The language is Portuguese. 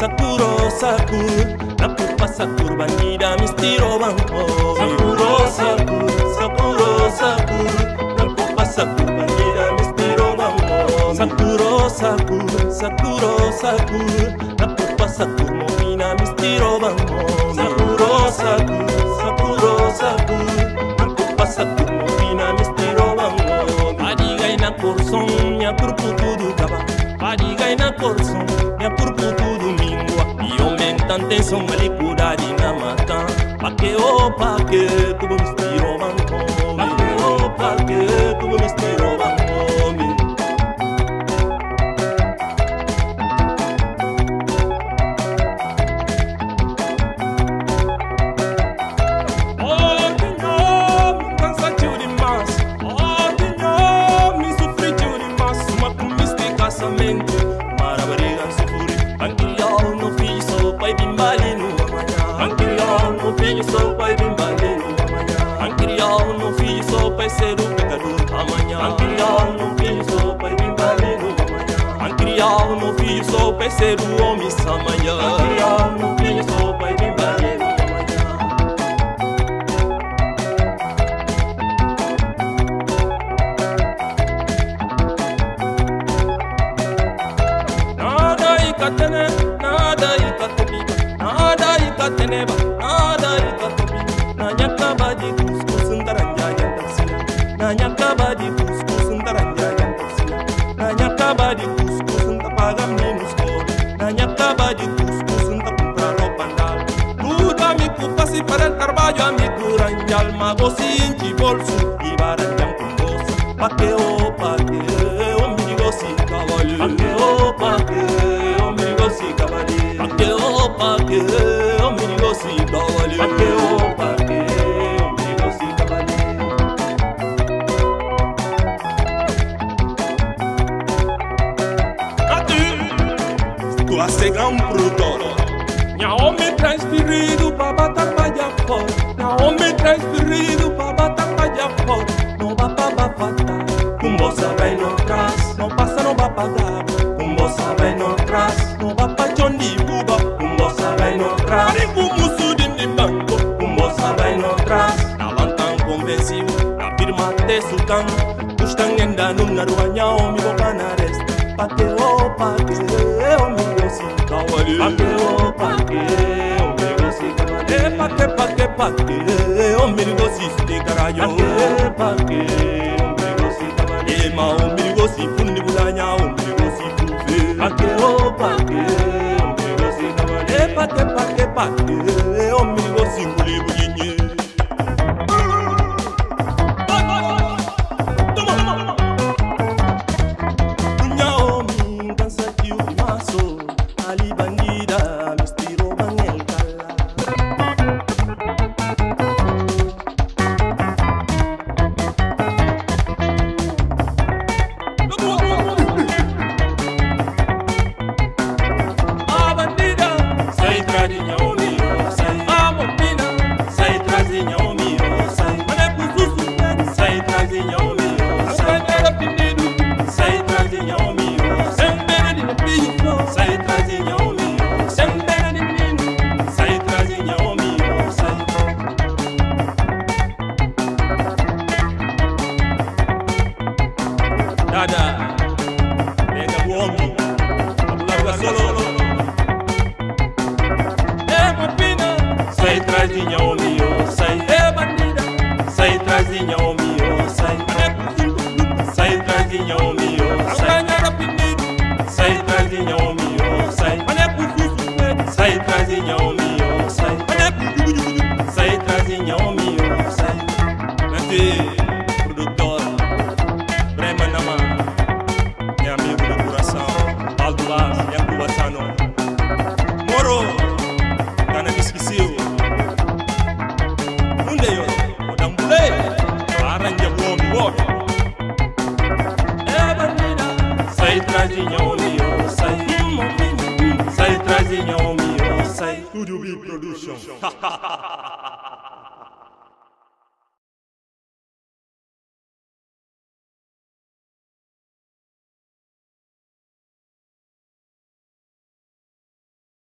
Sakuro Sakur Nakupa Sakur bandida mistiro banco Sakuro Sakur Sakuro Sakur Nakupa Sakur bandida mistiro banco Sakuro Sakur Sakuro Sakur Nakupa Sakur movina mistiro banco Sakuro Sakur Sakuro Sakur Nakupa Sakur movina mistiro banco Adiga ina corson Nya purputu du kaba Adiga ina corson Yo mentan tenson malikuda di namata Pake o pake Tubo mistiro banco Pake o pake Tubo mistiro banco ser o pecador amanhã. Ancrial no filho só para vir valer no amanhã. Ancrial no filho só para ser o homem amanhã. Ancrial no filho só manhã tava de. Tudo a se para o trabalho, a mim durante alma, doce em de bolso, e baralhão com doce. Bateu, bateu, me Chegado um produtor. Naomi transferido para bater para fora. Naomi transferido para bater para fora. Não vai para bafatar. Com moça vai no trás. Não passa, não vai pagar. Com moça vai no trás. Não vai para John de Buba. Com moça vai no trás. Com musso de banco. Com moça vai no trás. Na lantan convencido. Na firma de sucan. Custan ainda no naruanya. Omi boca na resta. Pate o pate. Omi pare Pateo, pateo, omirigosis Pate, pate, pateo, omirigosis de carayo Pate, pateo, omirigosis Ema, omirigosis, fundi bulanya, omirigosis tuve Pateo, pateo, omirigosis Pate, pate, pateo sai traz dinheiro meu, sai é bandida, sai traz dinheiro meu, sai sai traz dinheiro meu, sai sai traz dinheiro meu, sai sai traz dinheiro meu, sai sai traz dinheiro meu, sai trazinha mio, sai, sai trazinha mio, sai. Studio B Production.